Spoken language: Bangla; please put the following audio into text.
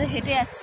তো হেঁটে আছে